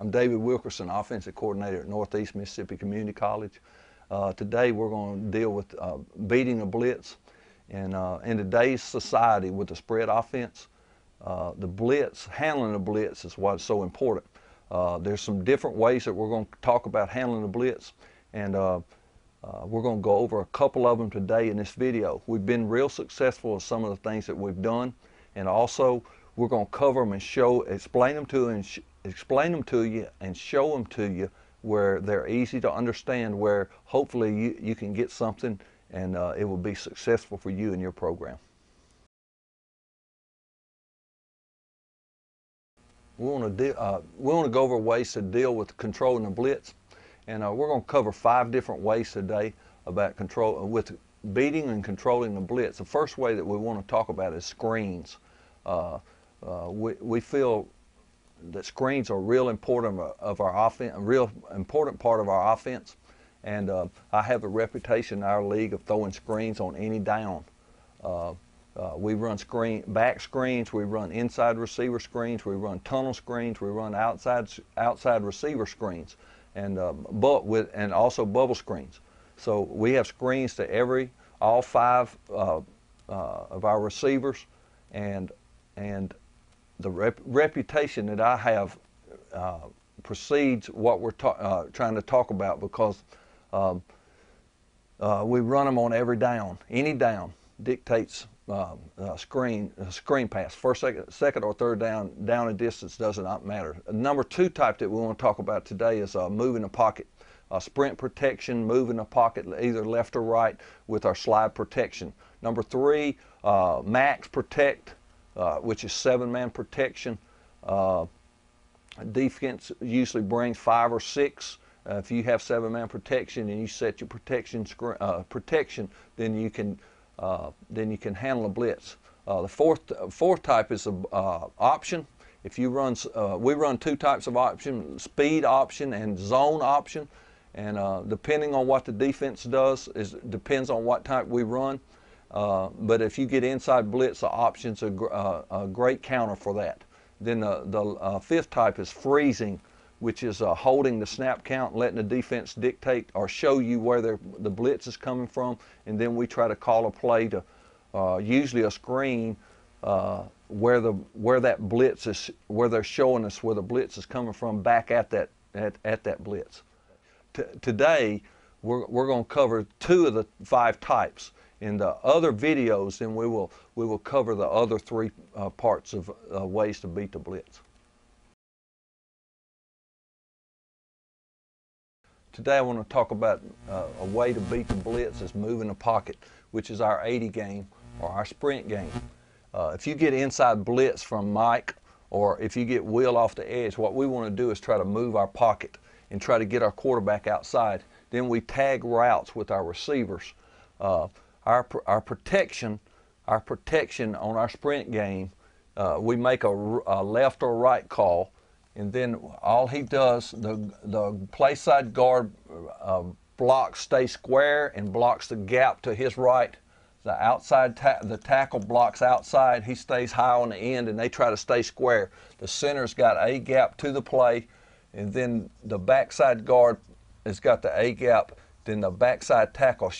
I'm David Wilkerson, Offensive Coordinator at Northeast Mississippi Community College. Uh, today we're going to deal with uh, beating the blitz. And uh, in today's society with the spread offense, uh, the blitz, handling the blitz is what's so important. Uh, there's some different ways that we're going to talk about handling the blitz. And uh, we're going to go over a couple of them today in this video. We've been real successful with some of the things that we've done. And also, we're going to cover them and show, explain them to and explain them to you and show them to you where they're easy to understand, where hopefully you, you can get something and uh, it will be successful for you and your program. We want to uh, we want to go over ways to deal with controlling the blitz, and uh, we're going to cover five different ways today about control with beating and controlling the blitz. The first way that we want to talk about is screens. Uh, uh, we, we feel that screens are real important of our offense, a real important part of our offense. And uh, I have a reputation in our league of throwing screens on any down. Uh, uh, we run screen back screens, we run inside receiver screens, we run tunnel screens, we run outside outside receiver screens, and um, but with and also bubble screens. So we have screens to every all five uh, uh, of our receivers, and and the rep reputation that I have uh, precedes what we're uh, trying to talk about because um, uh, we run them on every down. Any down dictates uh, screen screen pass. First, second, second or third down, down and distance does not matter. Number two type that we want to talk about today is uh, moving the pocket. sprint protection, moving the pocket either left or right with our slide protection. Number three, uh, max protect uh, which is seven-man protection. Uh, defense usually brings five or six. Uh, if you have seven-man protection and you set your protection uh, protection, then you can uh, then you can handle a blitz. the fourth fourth type is a option. If you run, we run two types of option: speed option and zone option. And depending on what the defense does, is depends on what type we run. Uh, but if you get inside blitz, the option's a, uh, a great counter for that. Then the, the uh, fifth type is freezing, which is uh, holding the snap count, letting the defense dictate or show you where the blitz is coming from, and then we try to call a play to uh, usually a screen uh, where the where that blitz is, where they're showing us where the blitz is coming from back at that at, at that blitz. T today, we're, we're going to cover two of the five types in the other videos, then we will, we will cover the other three uh, parts of uh, ways to beat the blitz. Today I want to talk about uh, a way to beat the blitz is moving the pocket, which is our 80 game or our sprint game. Uh, if you get inside blitz from Mike or if you get Will off the edge, what we want to do is try to move our pocket and try to get our quarterback outside. Then we tag routes with our receivers. Uh, our, our protection, our protection on our sprint game, uh, we make a, a, left or right call, and then all he does, the, the play side guard uh, blocks stay square and blocks the gap to his right. The outside, ta the tackle blocks outside. He stays high on the end, and they try to stay square. The center's got a gap to the play, and then the backside guard has got the a gap. Then the backside tackle